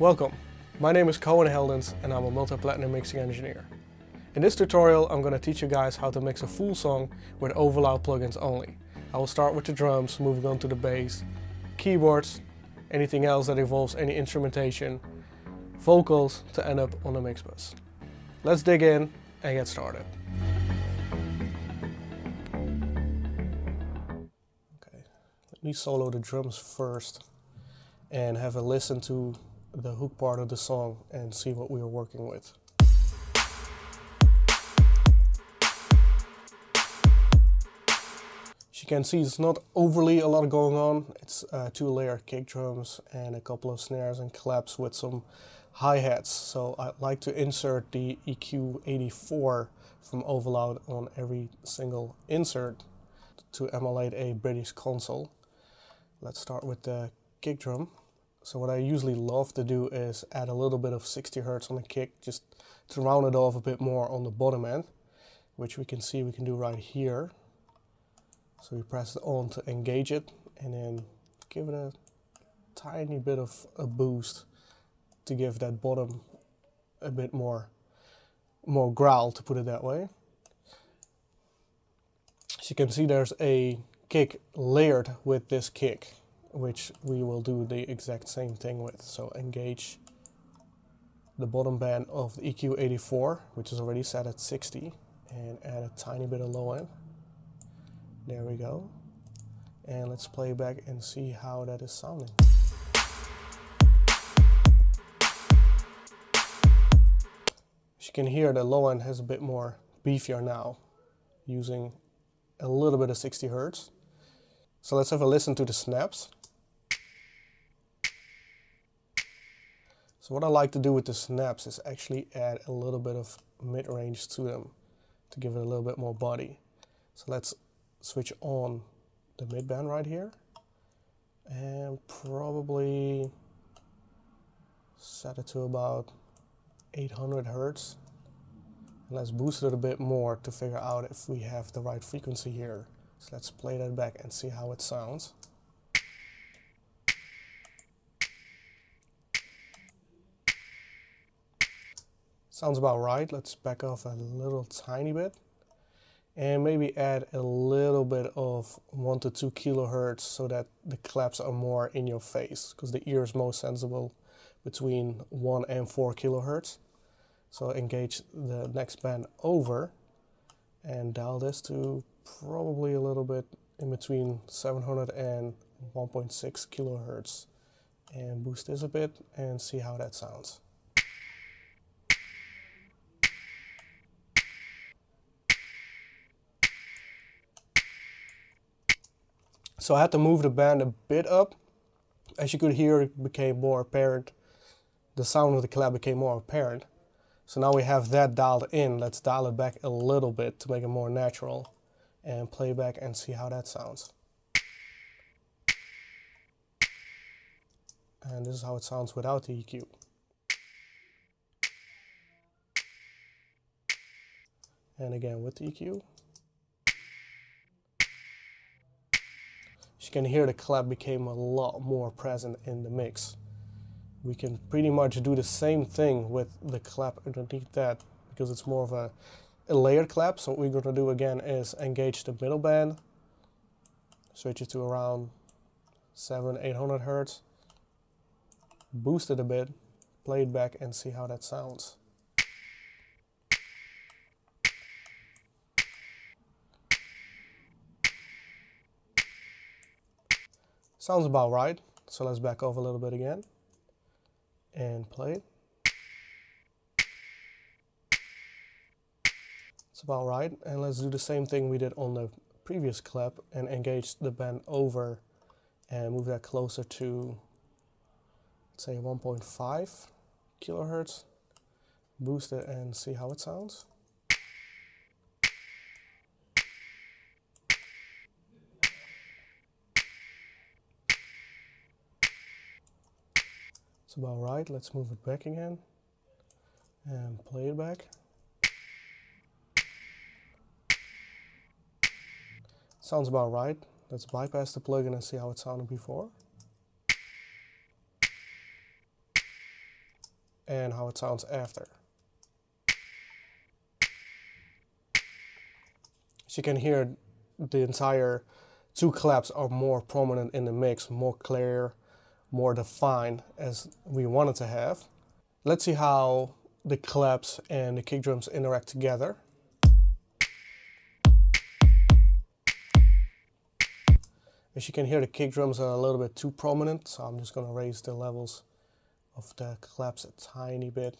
Welcome, my name is Koen Heldens and I'm a multi-platinum mixing engineer. In this tutorial I'm going to teach you guys how to mix a full song with Overloud plugins only. I will start with the drums, moving on to the bass, keyboards, anything else that involves any instrumentation, vocals to end up on the mix bus. Let's dig in and get started. Okay, let me solo the drums first and have a listen to the hook part of the song and see what we are working with. As you can see, it's not overly a lot going on. It's uh, two layer kick drums and a couple of snares and claps with some hi-hats. So I'd like to insert the EQ84 from Overloud on every single insert to emulate a British console. Let's start with the kick drum. So what I usually love to do is add a little bit of 60 Hertz on the kick just to round it off a bit more on the bottom end, which we can see we can do right here. So we press it on to engage it and then give it a tiny bit of a boost to give that bottom a bit more, more growl to put it that way. As you can see there's a kick layered with this kick which we will do the exact same thing with. So engage the bottom band of the EQ84, which is already set at 60, and add a tiny bit of low end. There we go. And let's play back and see how that is sounding. As you can hear, the low end has a bit more beefier now, using a little bit of 60 Hertz. So let's have a listen to the snaps. So what I like to do with the snaps is actually add a little bit of mid-range to them to give it a little bit more body. So let's switch on the mid-band right here and probably set it to about 800 Hertz. Let's boost it a bit more to figure out if we have the right frequency here. So let's play that back and see how it sounds. Sounds about right. Let's back off a little tiny bit and maybe add a little bit of 1 to 2 kilohertz so that the claps are more in your face because the ear is most sensible between 1 and 4 kilohertz. So engage the next band over and dial this to probably a little bit in between 700 and 1.6 kilohertz and boost this a bit and see how that sounds. So I had to move the band a bit up. As you could hear, it became more apparent. The sound of the clap became more apparent. So now we have that dialed in. Let's dial it back a little bit to make it more natural and play back and see how that sounds. And this is how it sounds without the EQ. And again with the EQ. Can hear the clap became a lot more present in the mix. We can pretty much do the same thing with the clap underneath that because it's more of a, a layered clap. So what we're going to do again is engage the middle band, switch it to around 7 800 hertz, boost it a bit, play it back and see how that sounds. Sounds about right. So let's back off a little bit again and play it. It's about right. And let's do the same thing we did on the previous clip and engage the band over and move that closer to, say 1.5 kilohertz. Boost it and see how it sounds. It's about right. Let's move it back again and play it back. Sounds about right. Let's bypass the plugin and see how it sounded before. and how it sounds after. As you can hear, the entire two claps are more prominent in the mix, more clear, more defined as we wanted to have. Let's see how the claps and the kick drums interact together. As you can hear, the kick drums are a little bit too prominent, so I'm just going to raise the levels of the claps a tiny bit.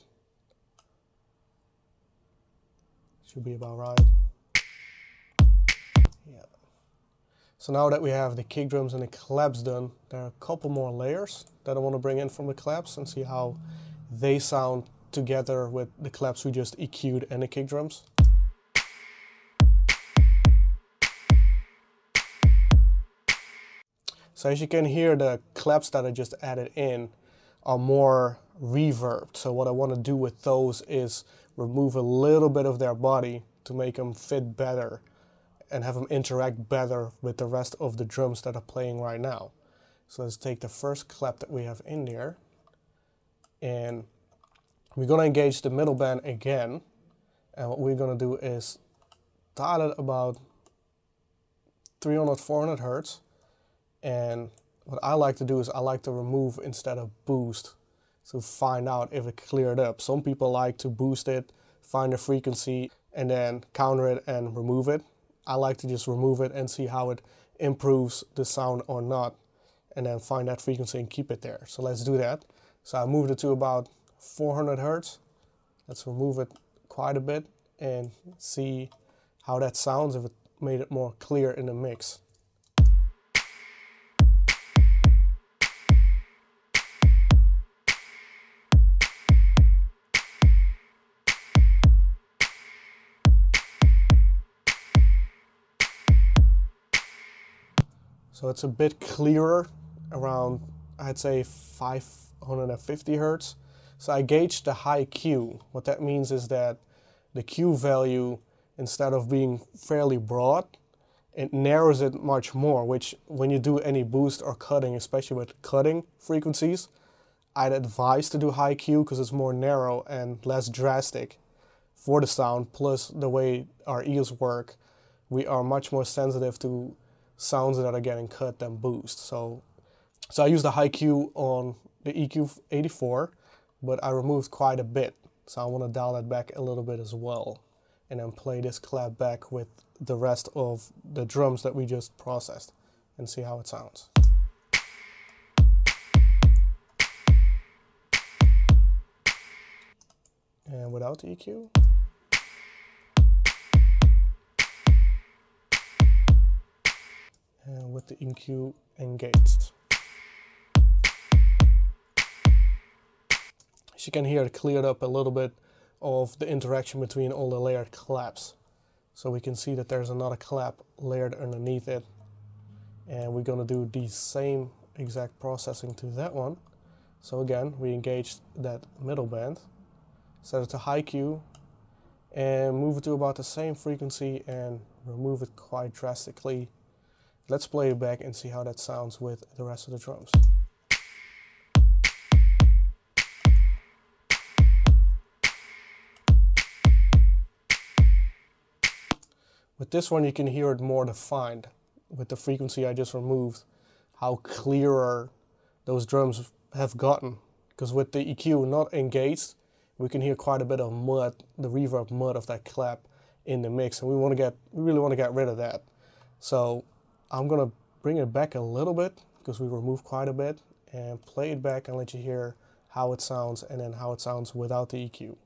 Should be about right. So now that we have the kick drums and the claps done, there are a couple more layers that I want to bring in from the claps and see how they sound together with the claps we just EQ'd and the kick drums. So as you can hear, the claps that I just added in are more reverbed. So what I want to do with those is remove a little bit of their body to make them fit better and have them interact better with the rest of the drums that are playing right now. So let's take the first clap that we have in there and we're going to engage the middle band again. And what we're going to do is dial it about 300, 400 hertz and what I like to do is I like to remove instead of boost to find out if it cleared up. Some people like to boost it, find the frequency, and then counter it and remove it. I like to just remove it and see how it improves the sound or not, and then find that frequency and keep it there. So let's do that. So I moved it to about 400 hertz. Let's remove it quite a bit and see how that sounds if it made it more clear in the mix. So it's a bit clearer around, I'd say 550 hertz. So I gauged the high Q. What that means is that the Q value, instead of being fairly broad, it narrows it much more, which when you do any boost or cutting, especially with cutting frequencies, I'd advise to do high Q because it's more narrow and less drastic for the sound. Plus the way our ears work, we are much more sensitive to sounds that are getting cut than boost. So, so I used the high Q on the EQ84, but I removed quite a bit. So I want to dial that back a little bit as well. And then play this clap back with the rest of the drums that we just processed and see how it sounds. And without the EQ. The EQ engaged. As you can hear, it cleared up a little bit of the interaction between all the layered claps. So we can see that there's another clap layered underneath it. And we're going to do the same exact processing to that one. So again, we engaged that middle band, set it to high Q, and move it to about the same frequency and remove it quite drastically Let's play it back and see how that sounds with the rest of the drums. With this one you can hear it more defined with the frequency I just removed, how clearer those drums have gotten. Because with the EQ not engaged, we can hear quite a bit of mud, the reverb mud of that clap in the mix, and we want to get, we really want to get rid of that. So I'm gonna bring it back a little bit because we removed quite a bit and play it back and let you hear how it sounds and then how it sounds without the EQ.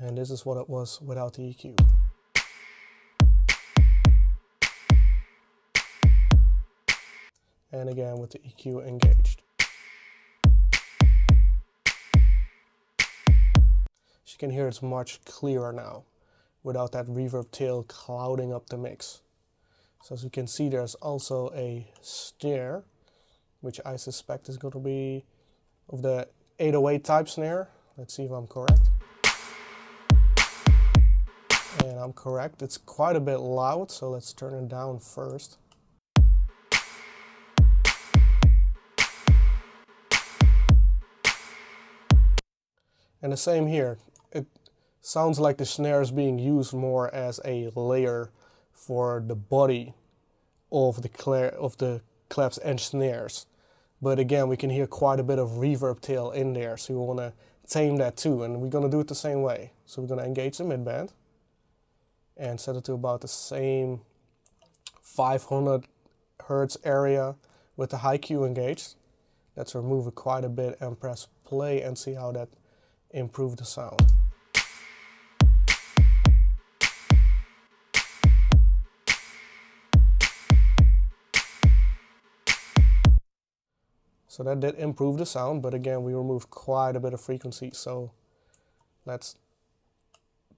And this is what it was without the EQ. And again with the EQ engaged. you can hear it's much clearer now without that reverb tail clouding up the mix. So as you can see, there's also a snare, which I suspect is going to be of the 808 type snare. Let's see if I'm correct. And I'm correct. It's quite a bit loud, so let's turn it down first. And the same here. Sounds like the snare is being used more as a layer for the body of the, cla of the claps and snares. But again, we can hear quite a bit of reverb tail in there, so we want to tame that too, and we're going to do it the same way. So we're going to engage the midband and set it to about the same 500 hertz area with the high Q engaged. Let's remove it quite a bit and press play and see how that improves the sound. So that did improve the sound, but again, we removed quite a bit of frequency. So let's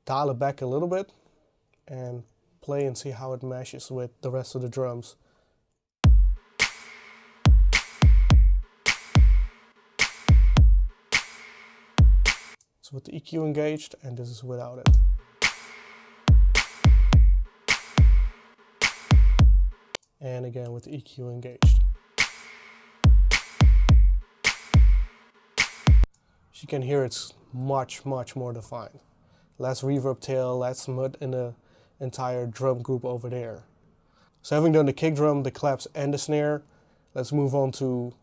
dial it back a little bit and play and see how it meshes with the rest of the drums. So with the EQ engaged and this is without it. And again with the EQ engaged. You can hear it's much, much more defined. Less reverb tail, less mud in the entire drum group over there. So having done the kick drum, the claps and the snare, let's move on to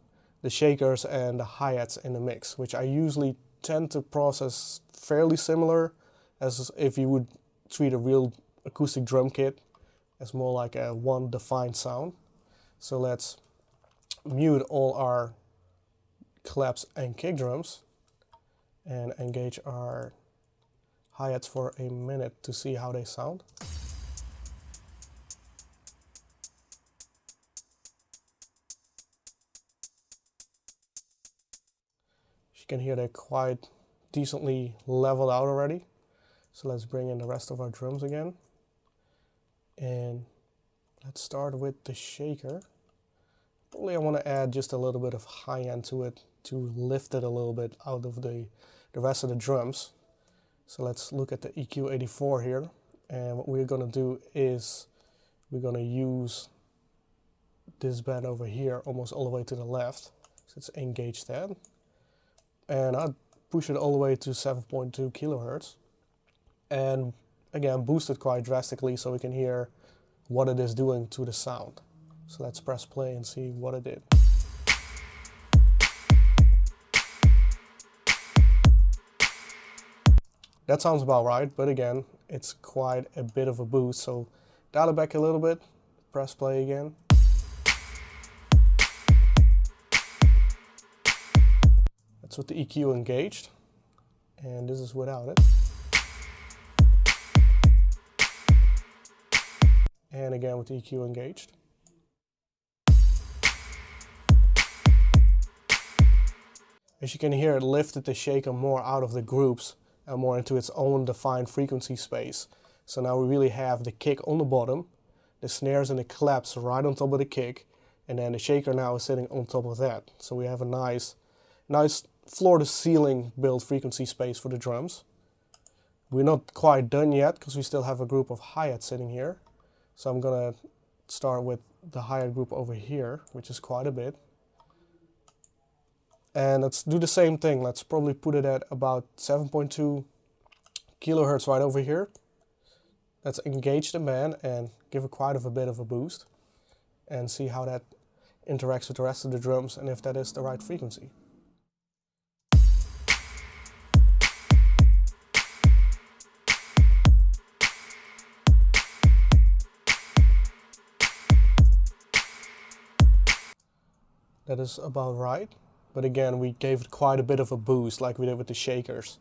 the shakers and the hi-hats in the mix, which I usually tend to process fairly similar as if you would treat a real acoustic drum kit as more like a one defined sound. So let's mute all our claps and kick drums and engage our hi-hats for a minute to see how they sound. you can hear they're quite decently leveled out already. So let's bring in the rest of our drums again. And let's start with the shaker. Probably I want to add just a little bit of high end to it to lift it a little bit out of the the rest of the drums. So let's look at the EQ84 here. And what we're going to do is we're going to use this band over here almost all the way to the left. So it's engaged that. And I'll push it all the way to 7.2 kilohertz. And again, boost it quite drastically so we can hear what it is doing to the sound. So let's press play and see what it did. That sounds about right, but again, it's quite a bit of a boost. So dial it back a little bit, press play again. That's with the EQ engaged, and this is without it. And again with the EQ engaged. As you can hear, it lifted the shaker more out of the groups uh, more into its own defined frequency space. So now we really have the kick on the bottom, the snares and the claps right on top of the kick, and then the shaker now is sitting on top of that. So we have a nice, nice floor to ceiling built frequency space for the drums. We're not quite done yet because we still have a group of hi-hats sitting here. So I'm gonna start with the hi-hat group over here, which is quite a bit. And let's do the same thing. Let's probably put it at about 7.2 kilohertz right over here. Let's engage the man and give it quite of a bit of a boost and see how that interacts with the rest of the drums and if that is the right frequency. That is about right. But again, we gave it quite a bit of a boost like we did with the shakers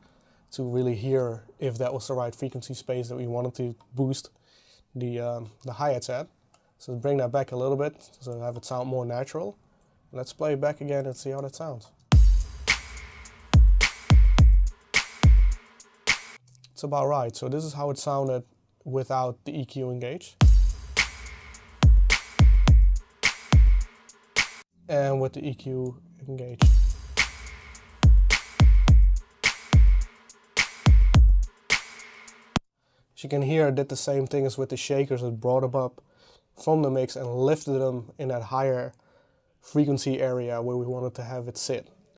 to really hear if that was the right frequency space that we wanted to boost the, um, the hi-hats at. So bring that back a little bit so have it sound more natural. Let's play it back again and see how that sounds. It's about right. So this is how it sounded without the EQ engaged. And with the EQ engaged. As you can hear, I did the same thing as with the shakers. It brought them up from the mix and lifted them in that higher frequency area where we wanted to have it sit.